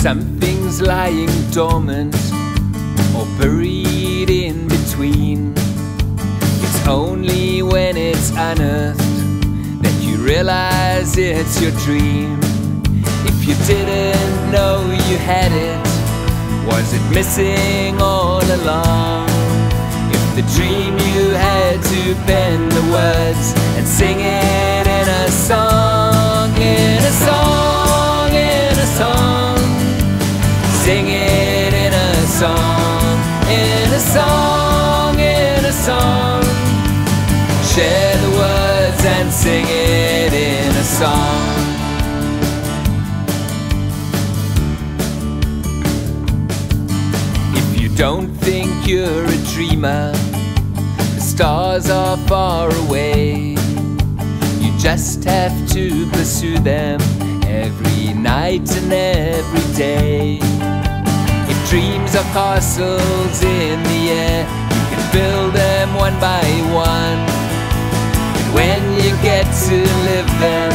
Something's lying dormant or buried in between. It's only when it's unearthed that you realize it's your dream. If you didn't know you had it, was it missing all along? If the dream you had to bend the words sing it in a song, in a song, in a song, share the words and sing it in a song. If you don't think you're a dreamer, the stars are far away. You just have to pursue them every night and every day. Dreams are castles in the air, you can build them one by one. And when you get to live them,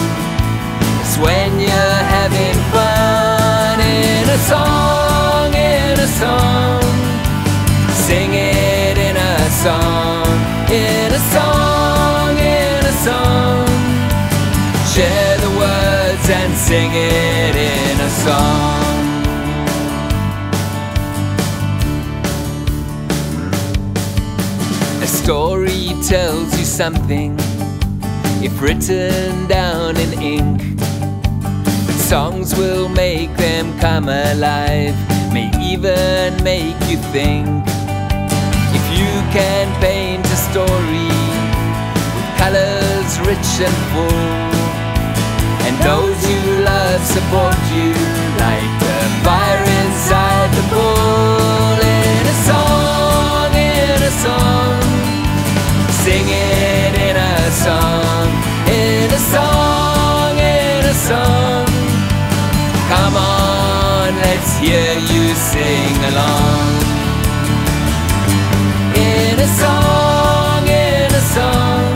it's when you're having fun in a song, in a song. Sing it in a song, in a song, in a song. Share the words and sing it in a song. Story tells you something if written down in ink. But songs will make them come alive, may even make you think. If you can paint a story with colors rich and full, and those you love support you like let's hear you sing along. In a song, in a song.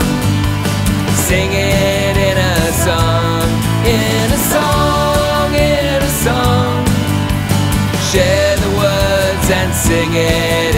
Sing it in a song, in a song, in a song. Share the words and sing it